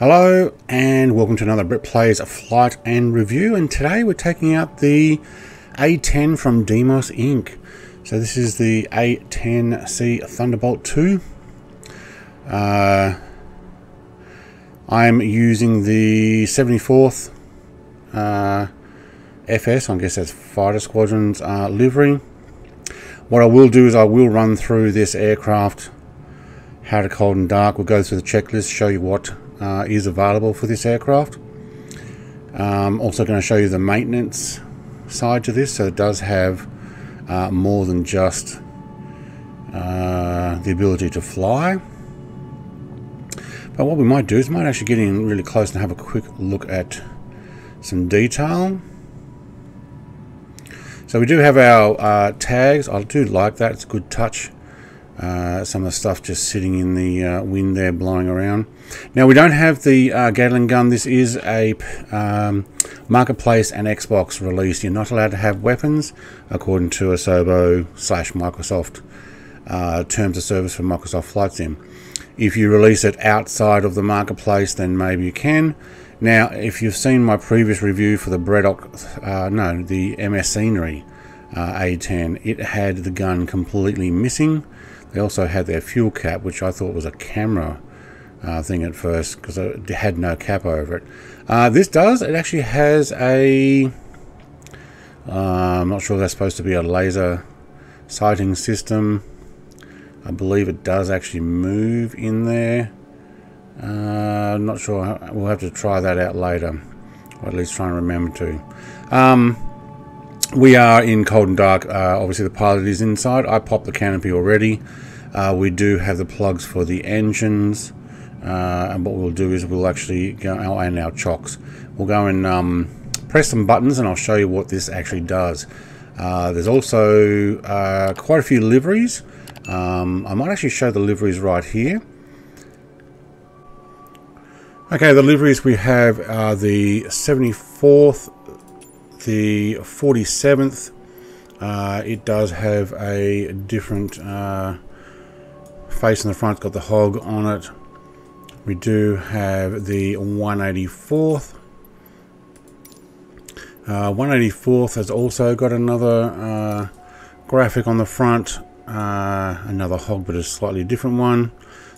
Hello and welcome to another Brett Plays Flight and Review and today we're taking out the A10 from Deimos Inc. So this is the A10C Thunderbolt 2. Uh, I'm using the 74th uh, FS, I guess that's Fighter Squadron's uh, livery. What I will do is I will run through this aircraft, how to cold and dark. We'll go through the checklist, show you what uh, is available for this aircraft. Um, also going to show you the maintenance side to this, so it does have uh, more than just uh, the ability to fly. But what we might do is might actually get in really close and have a quick look at some detail. So we do have our uh, tags. I do like that. It's a good touch. Uh, some of the stuff just sitting in the uh, wind there, blowing around. Now we don't have the uh, Gatling gun. This is a um, marketplace and Xbox release. You're not allowed to have weapons, according to Asobo slash Microsoft uh, terms of service for Microsoft Flight Sim. If you release it outside of the marketplace, then maybe you can. Now, if you've seen my previous review for the Braddock, uh, no, the MS Scenery uh, A10, it had the gun completely missing. They also had their fuel cap, which I thought was a camera uh, thing at first because it had no cap over it. Uh, this does. It actually has a. am uh, not sure that's supposed to be a laser sighting system. I believe it does actually move in there. Uh, I'm not sure. We'll have to try that out later, or at least try and remember to. Um, we are in cold and dark. Uh, obviously, the pilot is inside. I popped the canopy already. Uh, we do have the plugs for the engines. Uh, and what we'll do is we'll actually go oh, and our chocks. We'll go and um, press some buttons and I'll show you what this actually does. Uh, there's also uh, quite a few liveries. Um, I might actually show the liveries right here. Okay, the liveries we have are the 74th, the 47th. Uh, it does have a different uh, face in the front. It's got the hog on it. We do have the 184th. Uh, 184th has also got another uh, graphic on the front, uh, another hog, but a slightly different one.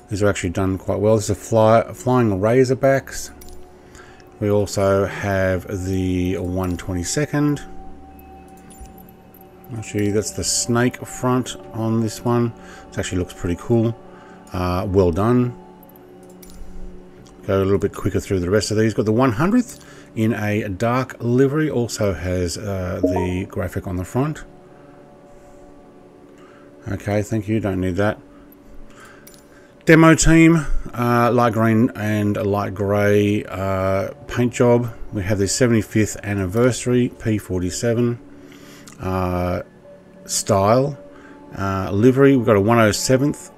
These are actually done quite well. This is a fly, flying Razorbacks. We also have the 122nd. Actually, that's the snake front on this one. It actually looks pretty cool. Uh, well done. Go a little bit quicker through the rest of these. Got the 100th in a dark livery. Also has uh, the graphic on the front. Okay, thank you. Don't need that. Demo team, uh, light green and a light grey uh, paint job. We have the 75th anniversary P47 uh, style uh, livery. We've got a 107th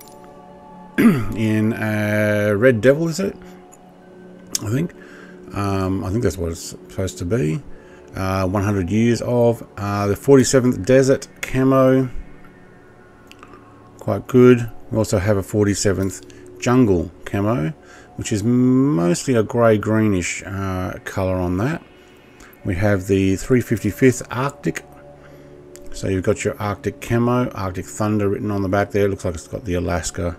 in uh, Red Devil, is it? I think. Um, I think that's what it's supposed to be. Uh, 100 years of the 47th Desert Camo. Quite good. We also have a 47th Jungle Camo, which is mostly a grey greenish uh, colour on that. We have the 355th Arctic. So you've got your Arctic Camo, Arctic Thunder written on the back there. It looks like it's got the Alaska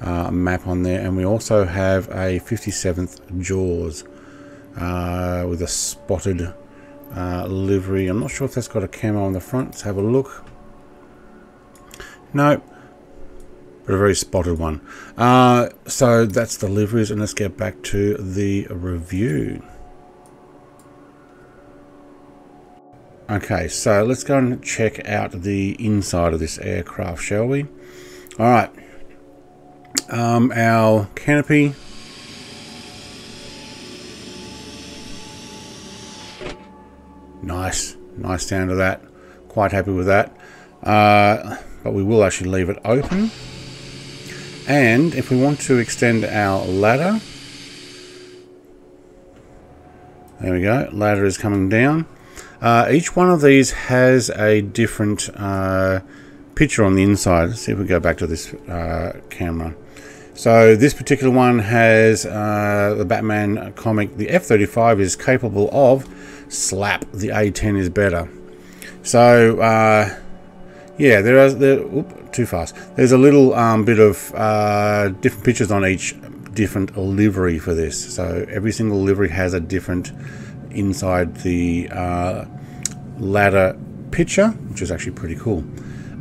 uh, map on there and we also have a 57th Jaws uh, with a spotted uh, livery I'm not sure if that's got a camo on the front let's have a look no but a very spotted one uh, so that's the liveries and let's get back to the review okay so let's go and check out the inside of this aircraft shall we all right um, our canopy. Nice, nice sound of that. Quite happy with that. Uh, but we will actually leave it open. And if we want to extend our ladder, there we go, ladder is coming down. Uh, each one of these has a different uh, picture on the inside. Let's see if we go back to this uh, camera. So this particular one has uh, the Batman comic. The F-35 is capable of slap. The A-10 is better. So uh, yeah, there is there. Too fast. There's a little um, bit of uh, different pictures on each different livery for this. So every single livery has a different inside the uh, ladder picture, which is actually pretty cool.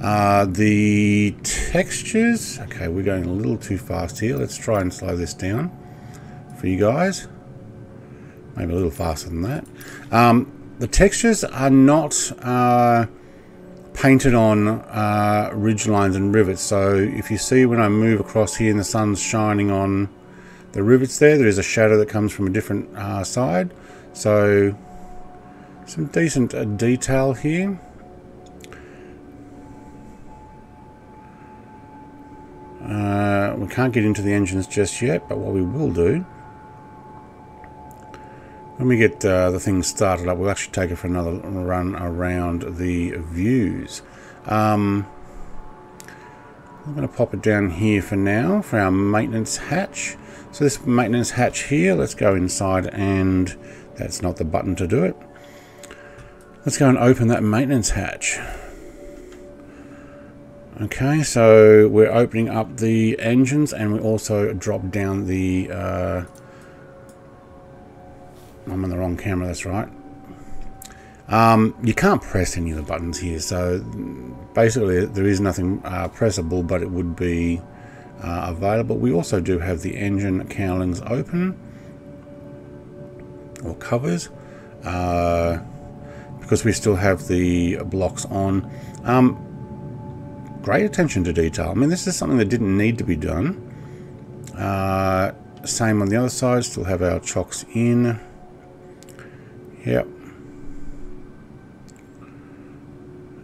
Uh, the textures, okay, we're going a little too fast here. Let's try and slow this down for you guys. Maybe a little faster than that. Um, the textures are not uh, painted on uh, ridge lines and rivets. So if you see when I move across here and the sun's shining on the rivets there, there is a shadow that comes from a different uh, side. So some decent uh, detail here. Uh, we can't get into the engines just yet, but what we will do, when we get uh, the thing started up, we'll actually take it for another run around the views. Um, I'm going to pop it down here for now for our maintenance hatch. So this maintenance hatch here, let's go inside and that's not the button to do it. Let's go and open that maintenance hatch. Okay, so we're opening up the engines and we also drop down the... Uh, I'm on the wrong camera, that's right. Um, you can't press any of the buttons here, so basically there is nothing uh, pressable, but it would be uh, available. We also do have the engine cowlings open, or covers, uh, because we still have the blocks on. Um, great attention to detail. I mean, this is something that didn't need to be done. Uh, same on the other side, still have our chocks in. Yep.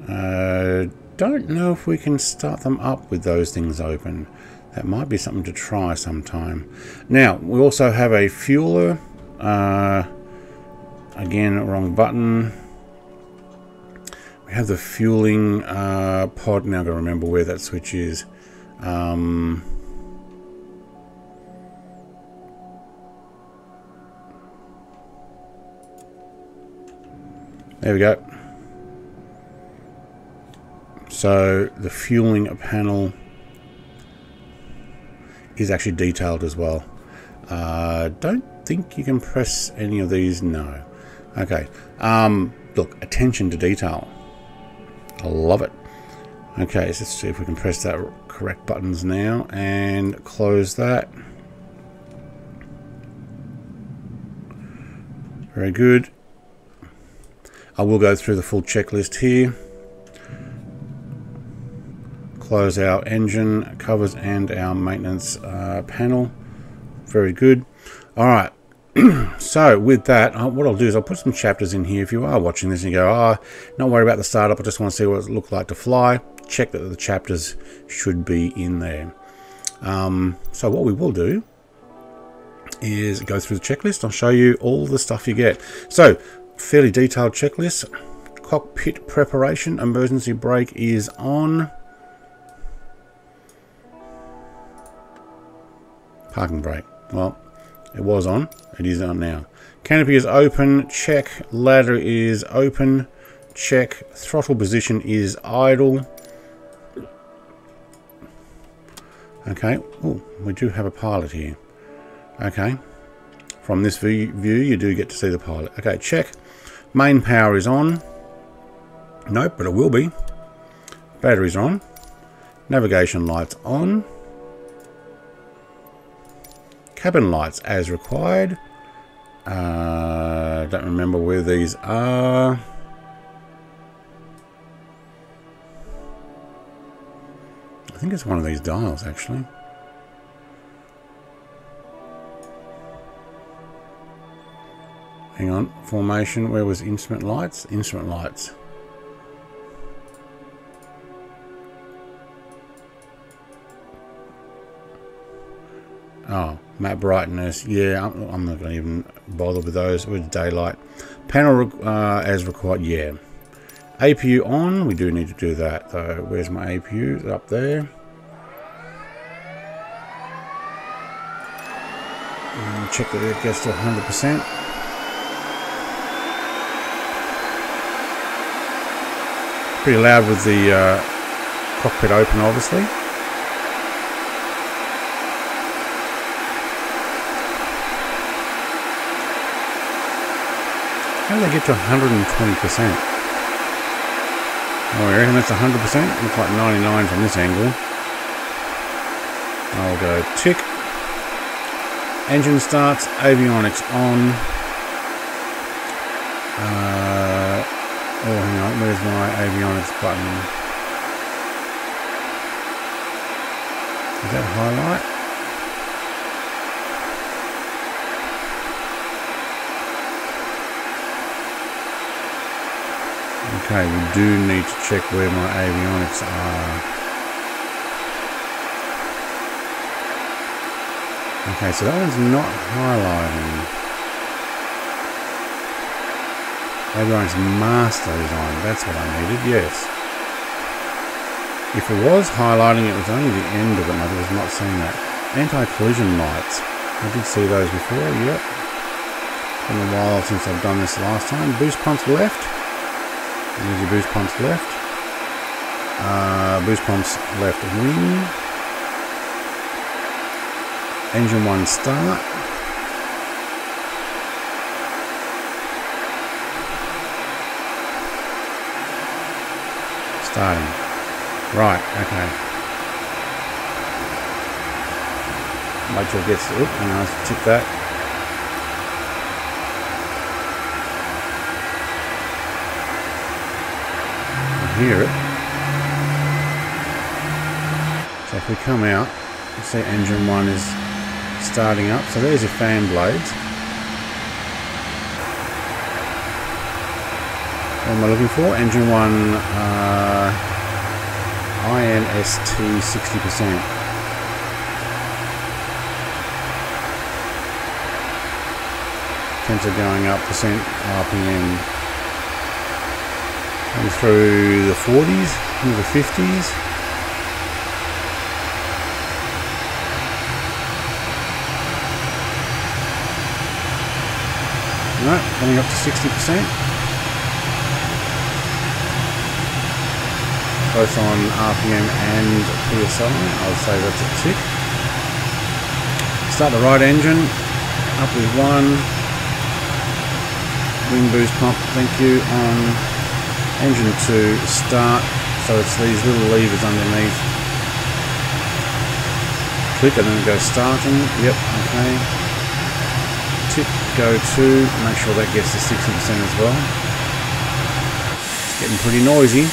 Uh, don't know if we can start them up with those things open. That might be something to try sometime. Now, we also have a fueler. Uh, again, wrong button. We have the fueling uh, pod. Now I've got to remember where that switch is. Um, there we go. So the fueling panel is actually detailed as well. Uh, don't think you can press any of these. No. Okay. Um, look, attention to detail. I love it. Okay, so let's see if we can press that correct buttons now and close that. Very good. I will go through the full checklist here. Close our engine covers and our maintenance uh, panel. Very good. All right. so with that, uh, what I'll do is I'll put some chapters in here. If you are watching this and you go, oh, not worry about the startup, I just want to see what it looks like to fly, check that the chapters should be in there. Um, so what we will do is go through the checklist. I'll show you all the stuff you get. So fairly detailed checklist. Cockpit preparation, emergency brake is on. Parking brake. Well, it was on. It is on now. Canopy is open. Check. Ladder is open. Check. Throttle position is idle. Okay. Oh, we do have a pilot here. Okay. From this view, you do get to see the pilot. Okay, check. Main power is on. Nope, but it will be. Batteries on. Navigation lights on cabin lights as required. Uh, don't remember where these are. I think it's one of these dials actually. Hang on, formation, where was instrument lights? Instrument lights. Oh, map brightness. Yeah, I'm, I'm not going to even bother with those with daylight. Panel uh, as required. Yeah. APU on. We do need to do that though. Where's my APU? Up there. Check that it gets to 100%. Pretty loud with the uh, cockpit open, obviously. How do they get to 120%? Oh, I reckon that's 100%. Looks like 99 from this angle. I'll go tick. Engine starts, avionics on. Uh, oh, hang on, where's my avionics button? Is that highlight? Okay, we do need to check where my avionics are. Okay, so that one's not highlighting. Avionics master design, that's what I needed, yes. If it was highlighting, it was only the end of it, I was not seeing that. Anti-collision lights. I did see those before, yep. Been a while since I've done this last time. Boost pumps left. There's your boost pumps left. Uh, boost pumps left wing. Engine 1 start. Starting. Right, okay. Make sure it gets, oop, and I'll tip that. hear it. So if we come out, you see engine one is starting up. So there's your fan blades. What am I looking for? Engine one uh, INST 60%. Temps are going up percent RPM and through the 40s, into the 50s. Right, coming up to 60%. Both on RPM and PSI, I would say that's a tick. Start the right engine, up with one. Wing boost pump, thank you, on engine to start. So it's these little levers underneath. Click and then go starting. Yep okay. Tip go to. Make sure that gets to 60% as well. It's getting pretty noisy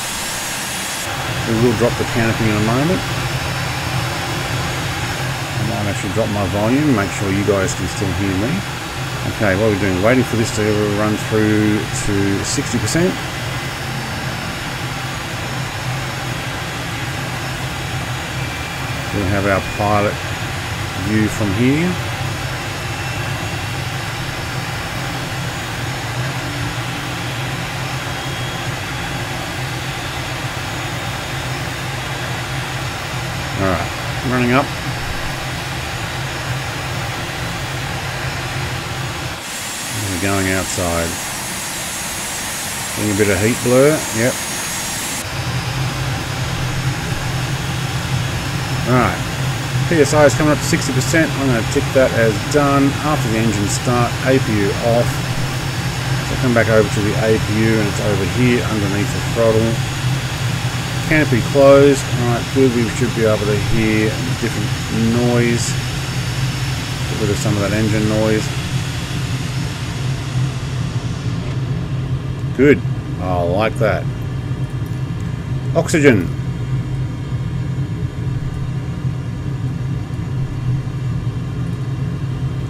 we will drop the canopy in a moment I might actually drop my volume make sure you guys can still hear me. Okay what are we doing waiting for this to run through to 60% We'll have our pilot view from here. Alright, running up. We're going outside. Getting a bit of heat blur, yep, Alright, PSI is coming up to 60%. I'm going to tick that as done. After the engine start, APU off. So come back over to the APU and it's over here underneath the throttle. Canopy closed. Alright, good. We should be able to hear different noise. Get rid of some of that engine noise. Good. I like that. Oxygen.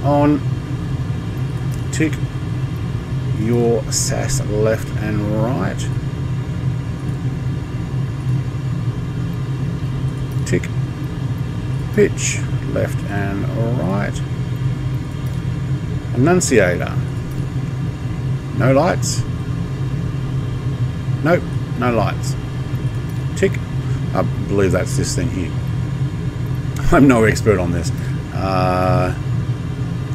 on tick your SAS left and right tick pitch left and right annunciator no lights nope no lights tick I believe that's this thing here I'm no expert on this uh,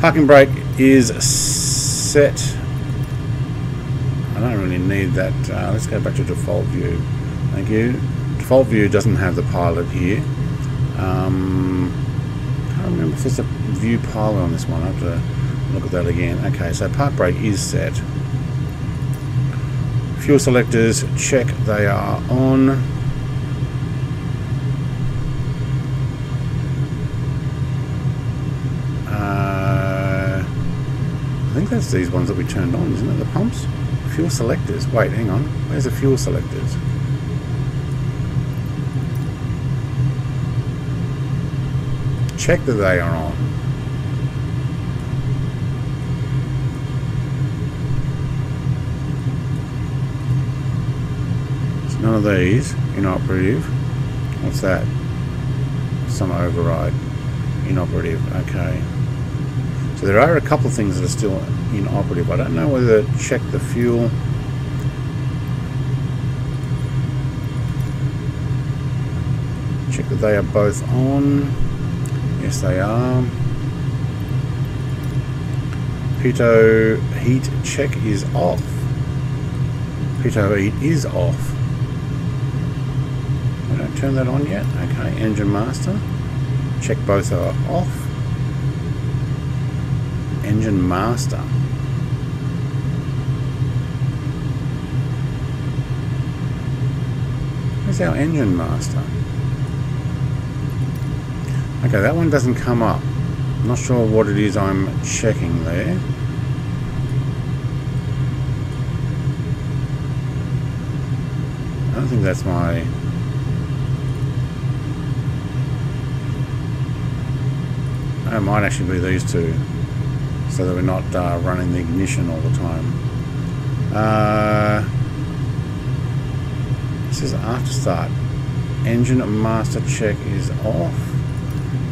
Parking brake is set. I don't really need that. Uh, let's go back to default view. Thank you. Default view doesn't have the pilot here. Um, I can't remember if there's a view pilot on this one. I have to look at that again. Okay, so park brake is set. Fuel selectors, check they are on. Uh, I think that's these ones that we turned on, isn't it? The pumps? Fuel selectors. Wait, hang on. Where's the fuel selectors? Check that they are on. It's none of these inoperative. What's that? Some override. Inoperative. Okay. So there are a couple of things that are still inoperative. I don't know whether to check the fuel. Check that they are both on. Yes, they are. Pitot heat check is off. Pitot heat is off. I don't turn that on yet. Okay, engine master. Check both are off engine master. Where's our engine master? Okay, that one doesn't come up. I'm not sure what it is I'm checking there. I don't think that's my... It might actually be these two so that we're not uh, running the ignition all the time. Uh, this is after start. Engine master check is off.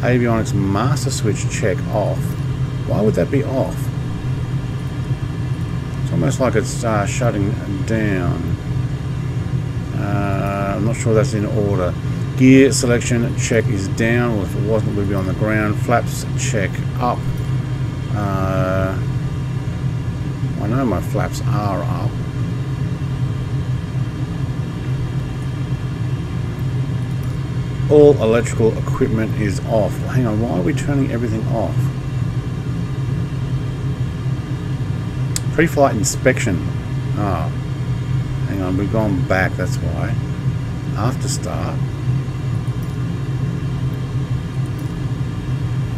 Avionics master switch check off. Why would that be off? It's almost like it's uh, shutting down. Uh, I'm not sure that's in order. Gear selection check is down. Well, if it wasn't, we'd be on the ground. Flaps check up. Uh, I know my flaps are up. All electrical equipment is off. Hang on, why are we turning everything off? Pre-flight inspection. Ah, oh, hang on, we've gone back, that's why. After start.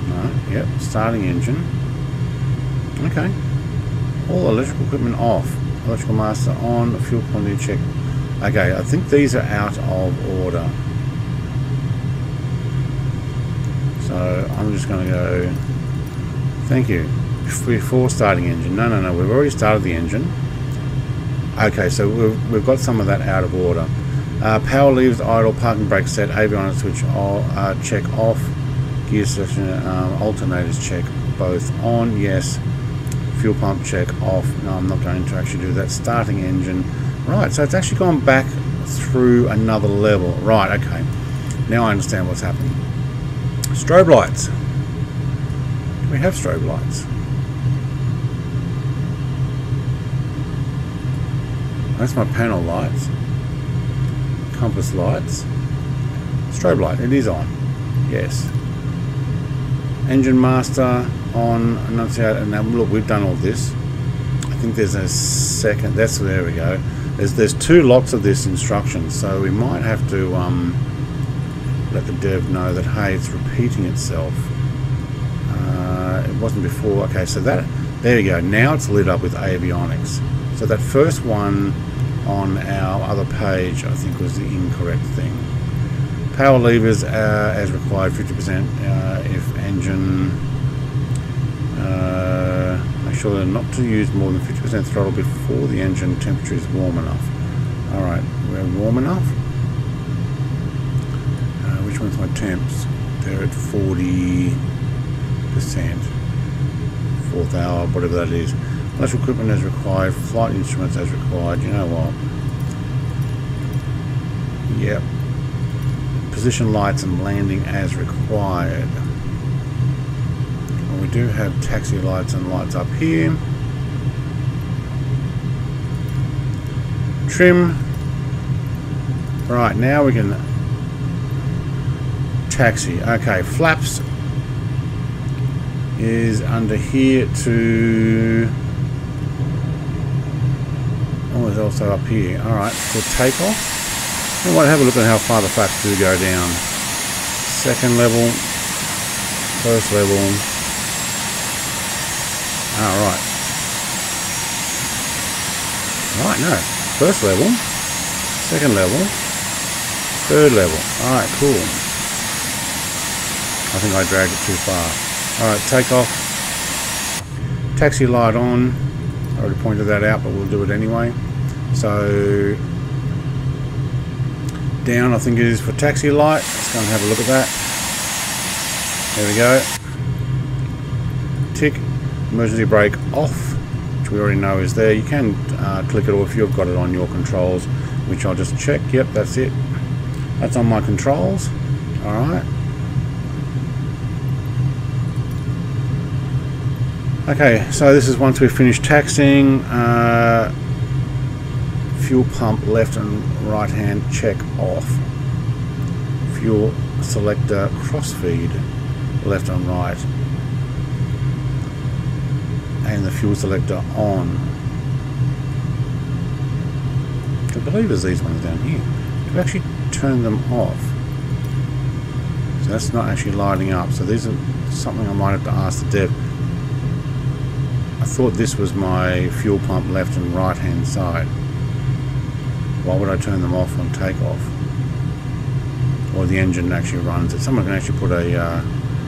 No, yep, starting engine. Okay. All electrical equipment off. Electrical master on. Fuel quantity check. Okay, I think these are out of order. So I'm just going to go. Thank you. Before starting engine. No, no, no. We've already started the engine. Okay, so we've, we've got some of that out of order. Uh, power leaves idle, parking brake set, avionics switch all, uh, check off, gear selection, um, alternators check both on, yes, fuel pump check off. No, I'm not going to actually do that. Starting engine. Right, so it's actually gone back through another level. Right, okay. Now I understand what's happening. Strobe lights. Do we have strobe lights? That's my panel lights. Compass lights. Strobe light, it is on. Yes. Engine master, on Annunciator. Now, look, we've done all this. I think there's a second. That's there we go. There's there's two lots of this instruction, so we might have to um, let the dev know that hey, it's repeating itself. Uh, it wasn't before. Okay, so that there you go. Now it's lit up with avionics. So that first one on our other page, I think, was the incorrect thing. Power levers uh, as required, 50% uh, if engine uh, make sure not to use more than 50% throttle before the engine temperature is warm enough. Alright, we're warm enough. Which one's my temps? They're at 40%. Fourth hour, whatever that is. Electrical equipment as required, flight instruments as required. You know what? Yep. Position lights and landing as required. We do have taxi lights and lights up here. Trim. Right, now we can taxi. Okay, flaps is under here to oh it's also up here. Alright for takeoff to have a look at how far the flaps do go down. Second level first level. Alright right. No first level second level third level. Alright cool I think I dragged it too far Alright, take off. Taxi light on. I already pointed that out, but we'll do it anyway. So, down I think it is for taxi light. Let's go and have a look at that. There we go. Tick. Emergency brake off, which we already know is there. You can uh, click it off if you've got it on your controls, which I'll just check. Yep, that's it. That's on my controls. Alright. Okay, so this is once we've finished taxing. Uh, fuel pump left and right hand check off. Fuel selector crossfeed left and right. And the fuel selector on. I believe there's these ones down here. To actually turn them off. So that's not actually lighting up. So these are something I might have to ask the dev thought this was my fuel pump left and right hand side. Why would I turn them off on takeoff? Or the engine actually runs it. Someone can actually put a uh,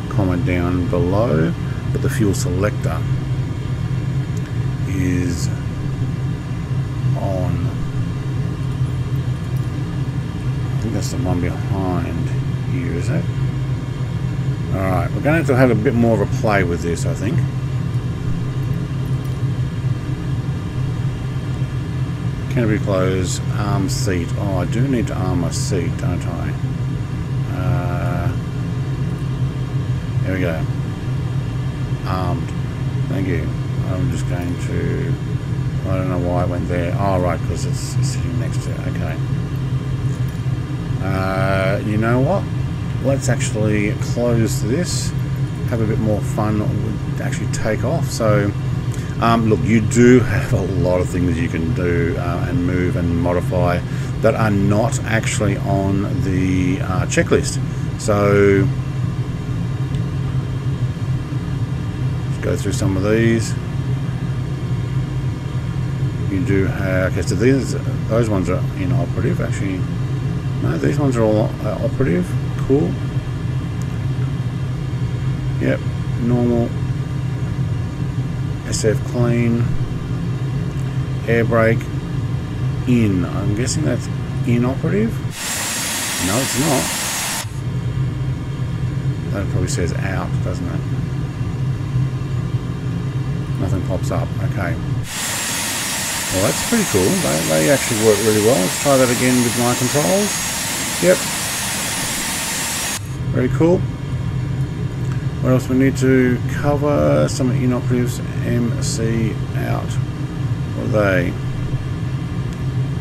comment down below, but the fuel selector is on. I think that's the one behind here, is it? Alright, we're going to have to have a bit more of a play with this, I think. Canterbury close, arm seat. Oh, I do need to arm my seat, don't I? Uh, here we go. Armed. Thank you. I'm just going to... I don't know why it went there. Oh, right, because it's, it's sitting next to it. Okay. Uh, you know what? Let's actually close this. Have a bit more fun. Actually take off. So... Um, look, you do have a lot of things you can do uh, and move and modify that are not actually on the uh, checklist. So let's go through some of these. You do have, okay, so these, those ones are inoperative actually. No, these ones are all uh, operative. Cool. Yep, normal SF clean, air brake, in. I'm guessing that's inoperative. No, it's not. That probably says out, doesn't it? Nothing pops up. Okay. Well, that's pretty cool. They, they actually work really well. Let's try that again with my controls. Yep. Very cool. What else we need to cover? Some inoperatives MC out. What they?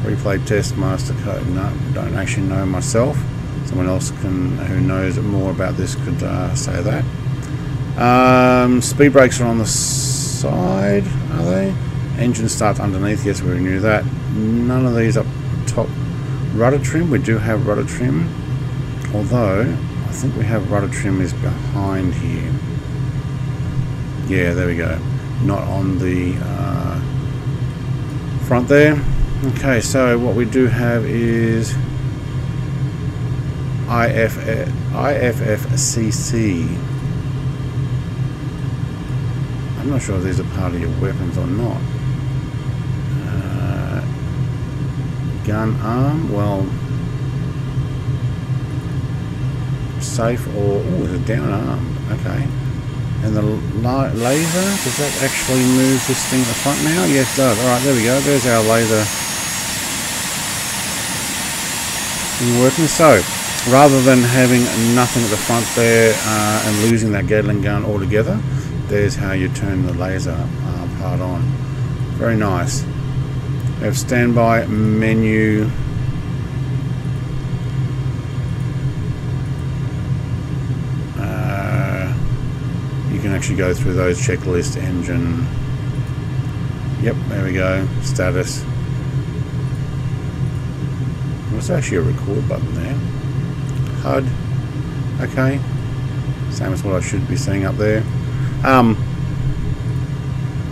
Replay test master code. No, don't actually know myself. Someone else can who knows more about this could uh, say that. Um, speed brakes are on the side, are they? Engine starts underneath. Yes, we knew that. None of these up top. Rudder trim. We do have rudder trim, although I think we have rudder trim is behind here. Yeah, there we go. Not on the uh, front there. Okay, so what we do have is IF, IFFCC. I'm not sure if these are part of your weapons or not. Uh, gun arm, well, safe or oh, it's a down arm. Okay. And the la laser, does that actually move this thing at the front now? Yes, it does. Alright, there we go. There's our laser working. So, rather than having nothing at the front there uh, and losing that Gatling gun altogether, there's how you turn the laser uh, part on. Very nice. We have standby menu. Uh, you can actually go through those checklist engine. Yep, there we go. Status. There's actually a record button there. HUD. Okay. Same as what I should be seeing up there. Um,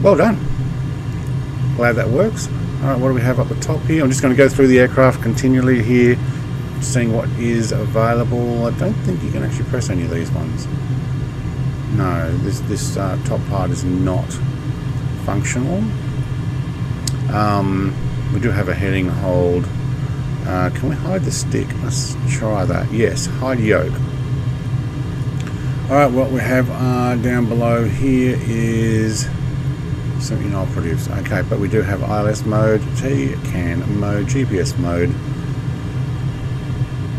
well done. Glad that works. Alright, what do we have up the top here? I'm just going to go through the aircraft continually here, seeing what is available. I don't think you can actually press any of these ones. No, this, this uh, top part is not functional. Um, we do have a heading hold. Uh, can we hide the stick? Let's try that. Yes, hide yoke. Alright, what we have uh, down below here is some inoperatives. Okay, but we do have ILS mode, TCAN mode, GPS mode.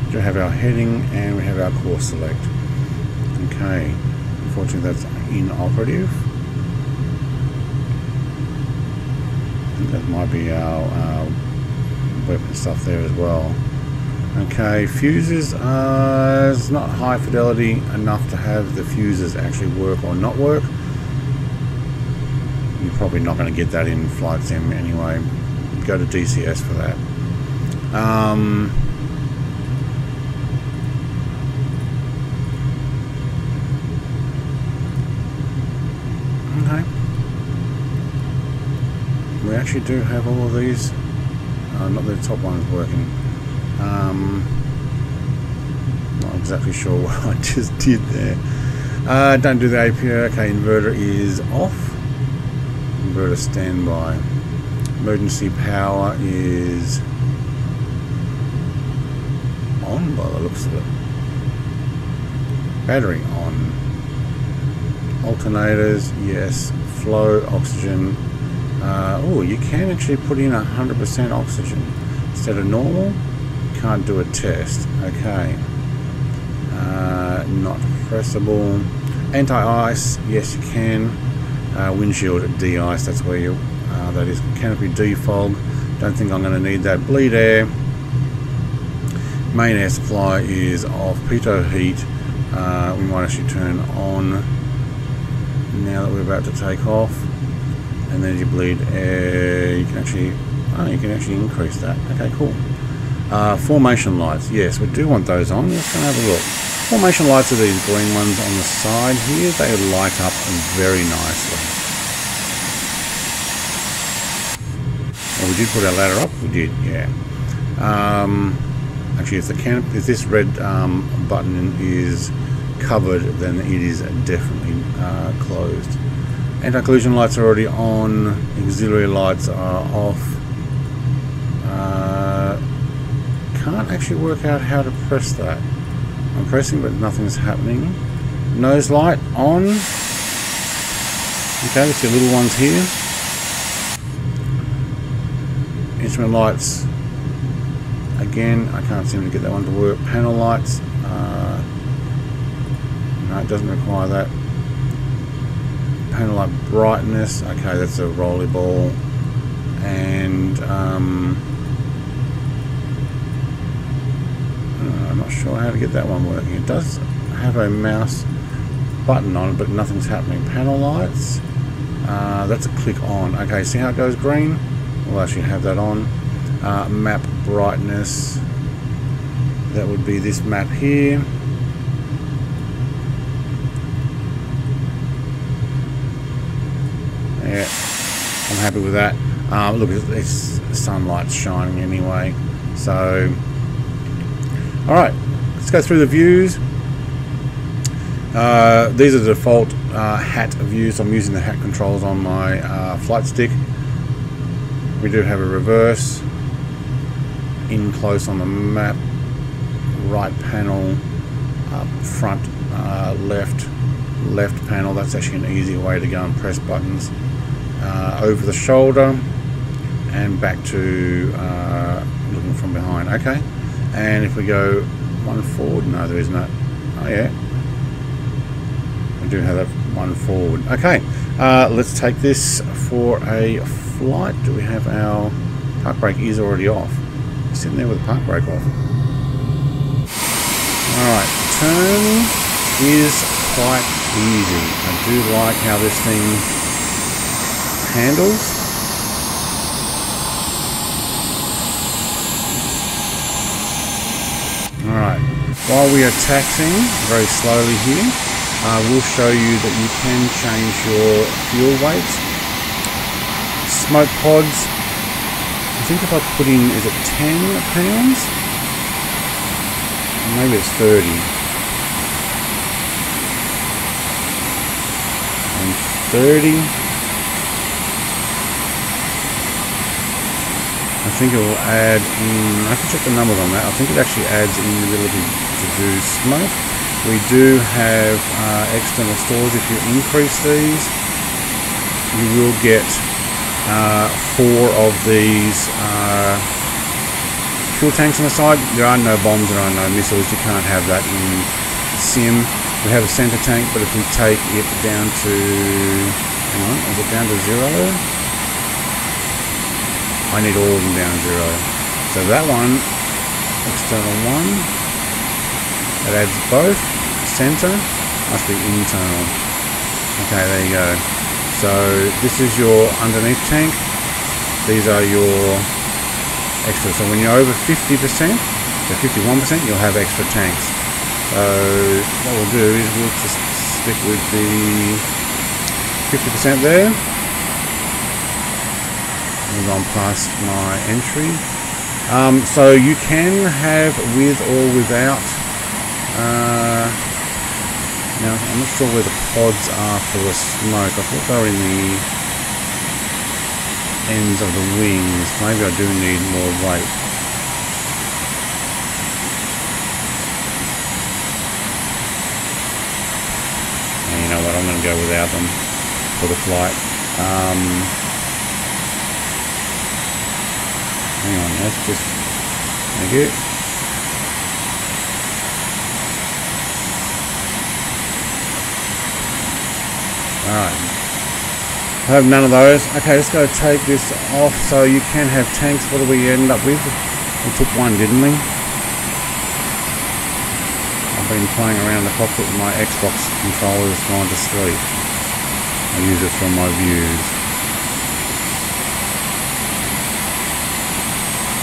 We do have our heading and we have our course select. Okay, unfortunately that's inoperative. That might be our, our weapon stuff there as well. Okay, fuses uh, is not high fidelity enough to have the fuses actually work or not work you're probably not going to get that in Flight Sim anyway. Go to DCS for that. Um, okay. We actually do have all of these. Uh, not the top one's working. Um, not exactly sure what I just did there. Uh, don't do the APU. Okay, inverter is off inverter standby. Emergency power is on by the looks of it. Battery on. Alternators, yes. Flow, oxygen. Uh, oh, you can actually put in 100% oxygen instead of normal. Can't do a test. Okay. Uh, not pressable. Anti-ice, yes you can uh, windshield de-ice that's where you uh, that is canopy defog don't think I'm going to need that bleed air main air supply is off pitot heat uh, we might actually turn on now that we're about to take off and you bleed air you can actually oh you can actually increase that okay cool uh, formation lights yes we do want those on let's go have a look Formation lights are these green ones on the side here. They light up very nicely. Well, we did put our ladder up. We did, yeah. Um, actually, if the can if this red um, button is covered, then it is definitely uh, closed. Anti-collision lights are already on. Auxiliary lights are off. Uh, can't actually work out how to press that. I'm pressing but nothing's happening. Nose light on. Okay, let's see little ones here. Instrument lights. Again, I can't seem to get that one to work. Panel lights. Uh, no, it doesn't require that. Panel light brightness. Okay, that's a rolly ball. And um, I'm not sure how to get that one working. It does have a mouse button on it, but nothing's happening. Panel lights, uh, that's a click on. Okay, see how it goes green? We'll actually have that on. Uh, map brightness, that would be this map here. Yeah, I'm happy with that. Uh, look, it's sunlight's shining anyway, so Alright, let's go through the views. Uh, these are the default uh, hat views. I'm using the hat controls on my uh, flight stick. We do have a reverse, in close on the map, right panel, front, uh, left, left panel. That's actually an easy way to go and press buttons. Uh, over the shoulder and back to uh, looking from behind. Okay. And if we go one forward, no, there is no. Oh yeah, we do have that one forward. Okay, uh, let's take this for a flight. Do we have our park brake is already off? Sitting there with the park brake off. Alright, turn is quite easy. I do like how this thing handles. Alright, while we are taxing very slowly here, uh, will show you that you can change your fuel weight. Smoke pods, I think if I put in, is it 10 pounds? Maybe it's 30. And 30. I think it will add in, I can check the numbers on that, I think it actually adds in the ability to do smoke. We do have uh, external stores, if you increase these, you will get uh, four of these uh, fuel tanks on the side. There are no bombs, there are no missiles, you can't have that in Sim. We have a center tank, but if we take it down to, hang on, is it down to zero? I need all of them down zero. So that one, external one, that adds both. Center must be internal. Okay, there you go. So this is your underneath tank. These are your extra. So when you're over 50%, so 51%, you'll have extra tanks. So what we'll do is we'll just stick with the 50% there gone past my entry. Um, so you can have with or without. Uh, now I'm not sure where the pods are for the smoke. I thought they were in the ends of the wings. Maybe I do need more weight. And you know what? I'm going to go without them for the flight. Um, Hang on, let's just make it. Alright. I have none of those. Okay, let's go take this off so you can have tanks. What do we end up with? We took one, didn't we? I've been playing around the cockpit with my Xbox controller controllers trying to sleep. I use it for my views.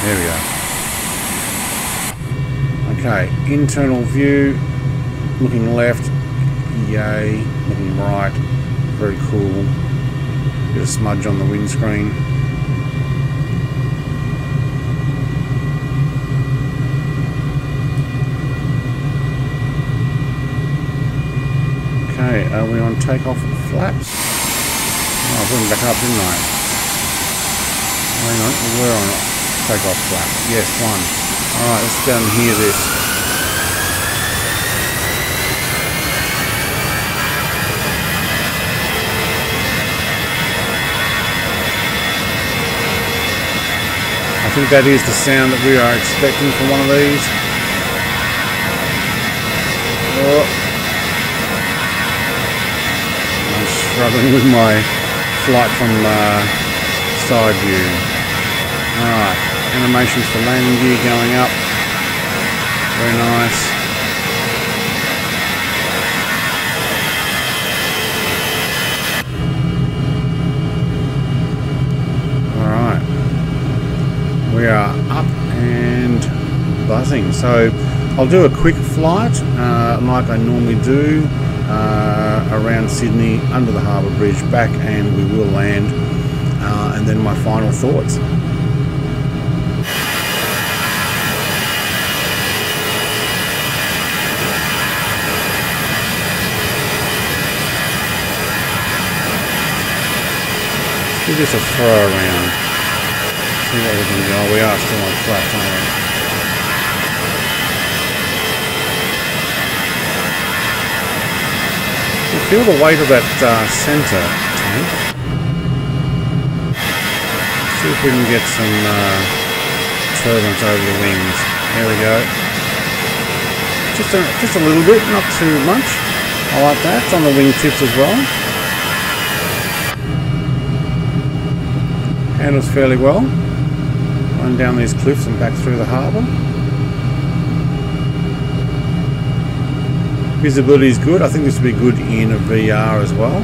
There we go. Okay, internal view, looking left, yay, looking right, very cool. Bit of smudge on the windscreen. Okay, are we on takeoff flaps? Oh, I put them back up, didn't I? Hang on, we're on Take off flap. Yes, one. Alright, let's go and hear this. I think that is the sound that we are expecting from one of these. Oh. I'm struggling with my flight from uh, side view. Alright animations for landing gear going up. Very nice. Alright. We are up and buzzing. So I'll do a quick flight uh, like I normally do uh, around Sydney under the harbour bridge back and we will land uh, and then my final thoughts. Give this a throw around. See do. Oh, we are still on flat, aren't? You feel the weight of that uh, center tank. See if we can get some uh, turbulence over the wings. There we go. Just a, just a little bit, not too much. I like that. It's on the wing tips as well. Handles fairly well. Run down these cliffs and back through the harbour. Visibility is good. I think this would be good in a VR as well.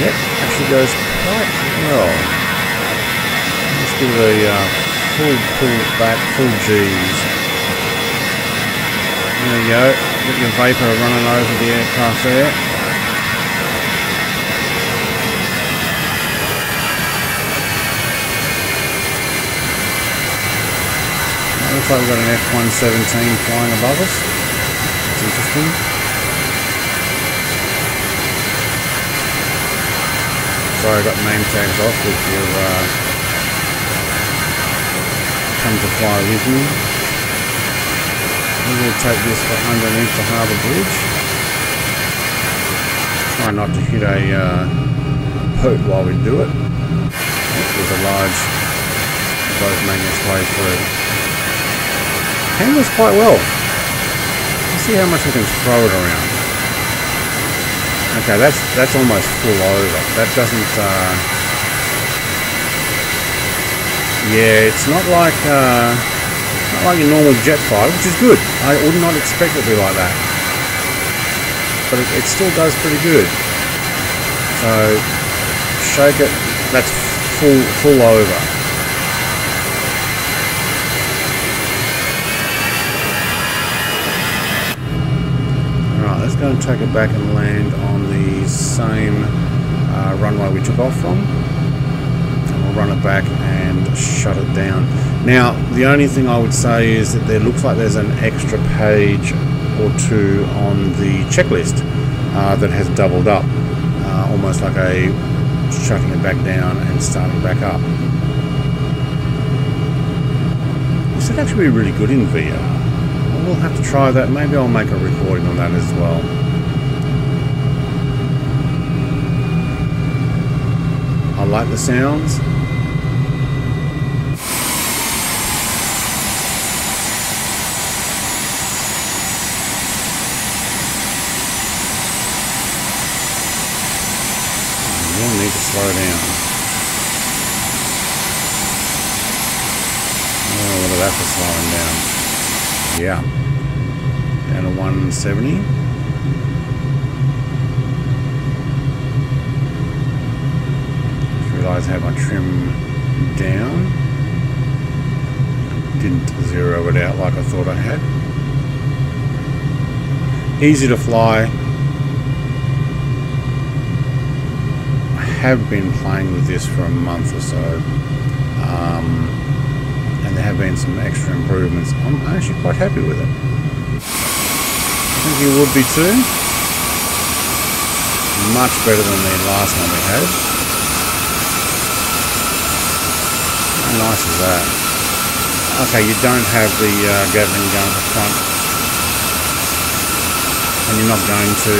Yep, actually goes quite well. Give a uh, full pull back, full G's. There you go. Get your vapor running over the aircraft there. Looks like we've got an F-117 flying above us. That's interesting. Sorry I got name tags off with you've uh, come to fly with me. I'm going to take this for underneath the harbour bridge. Try not to hit a uh, boat while we do it. There's a large boat making its way through. Handles quite well. Let's see how much we can throw it around. Okay, that's that's almost full over. That doesn't. Uh, yeah, it's not like uh, not like a normal jet fighter, which is good. I would not expect it to be like that, but it, it still does pretty good. So shake it. That's full full over. Alright, let's go and take it back and land on the same uh, runway we took off from. Run it back and shut it down. Now, the only thing I would say is that there looks like there's an extra page or two on the checklist uh, that has doubled up. Uh, almost like a shutting it back down and starting back up. This would actually be really good in VR. We'll have to try that. Maybe I'll make a recording on that as well. I like the sounds. We'll need to slow down. Oh, look at that for slowing down. Yeah. Down to 170. Just realised I had my trim down. Didn't zero it out like I thought I had. Easy to fly. I have been playing with this for a month or so. Um, and there have been some extra improvements. I'm actually quite happy with it. I think you would be too. Much better than the last one we had. How nice is that? Okay, you don't have the uh, Gatling gun the front. And you're not going to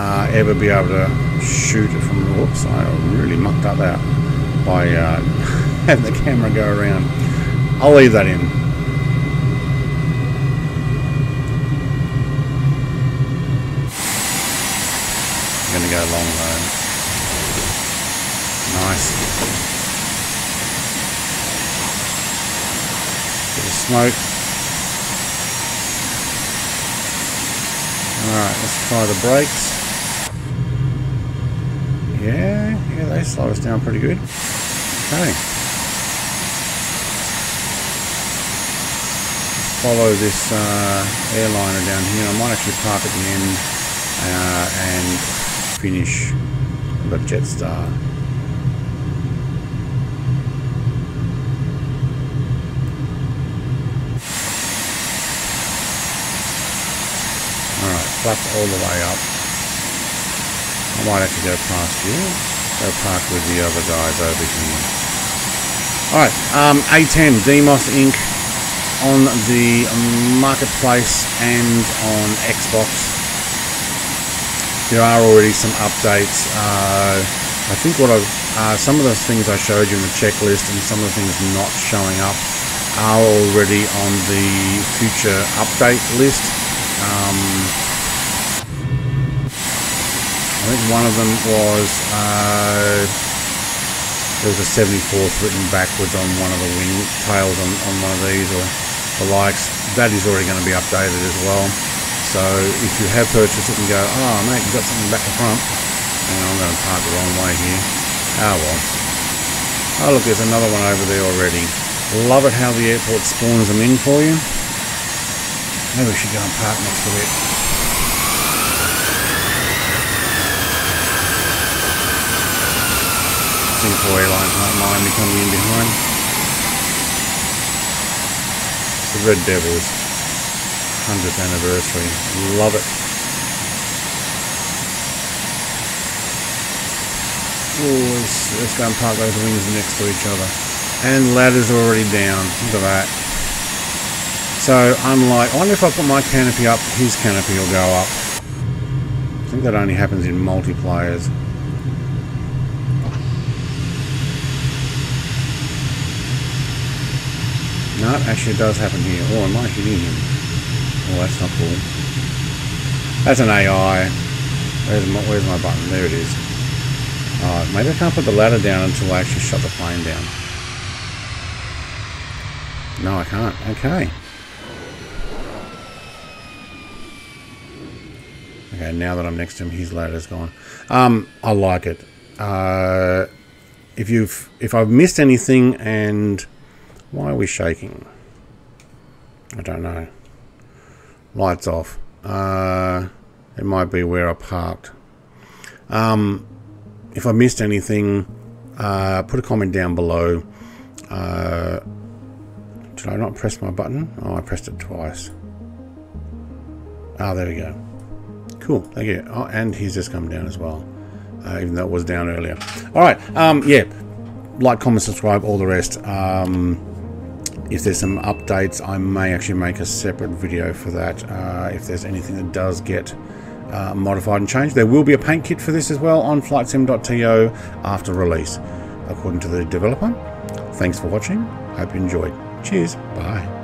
uh, ever be able to shoot it from the whoops. I really mucked up that by uh, having the camera go around. I'll leave that in. I'm to go long though. Nice. Bit of smoke. Alright, let's try the brakes. Yeah, yeah, they slow us down pretty good. Okay. follow this uh, airliner down here. I might actually park at the end uh, and finish the Jetstar. Alright, flaps all the way up. Might actually go past you. Go park with the other guys over here. Alright, um, A10, Deimos Inc on the marketplace and on Xbox. there are already some updates. Uh, I think what I've, uh, some of the things I showed you in the checklist and some of the things not showing up are already on the future update list. Um, I think one of them was uh, there was a 74th written backwards on one of the wing tails on, on one of these or the likes. That is already going to be updated as well. So if you have purchased it and go, oh mate, you've got something back the front, and I'm going to park the wrong way here. Oh well. Oh look, there's another one over there already. Love it how the airport spawns them in for you. Maybe we should go and park next to it. Singapore Airlines might mind me coming in behind. The Red Devils. 100th anniversary. Love it. Oh, let's, let's go and park those wings next to each other. And ladder's already down. Look at that. So, unlike... I wonder if I put my canopy up, his canopy will go up. I think that only happens in multiplayers. No, actually it does happen here. Oh, am I hitting him? Oh, that's not cool. That's an AI. Where's my, where's my button? There it is. Alright, maybe I can't put the ladder down until I actually shut the plane down. No, I can't. Okay. Okay, now that I'm next to him, his ladder's gone. Um, I like it. Uh, if you've, if I've missed anything and why are we shaking? I don't know lights off. Uh, it might be where I parked. Um, if I missed anything, uh, put a comment down below. Uh, did I not press my button? Oh, I pressed it twice. Ah, there we go. Cool, thank you. Oh, and he's just come down as well, uh, even though it was down earlier. All right, um, yeah, like, comment, subscribe, all the rest. Um, if there's some updates, I may actually make a separate video for that uh, if there's anything that does get uh, modified and changed. There will be a paint kit for this as well on flightsim.to after release, according to the developer. Thanks for watching. Hope you enjoyed. Cheers. Bye.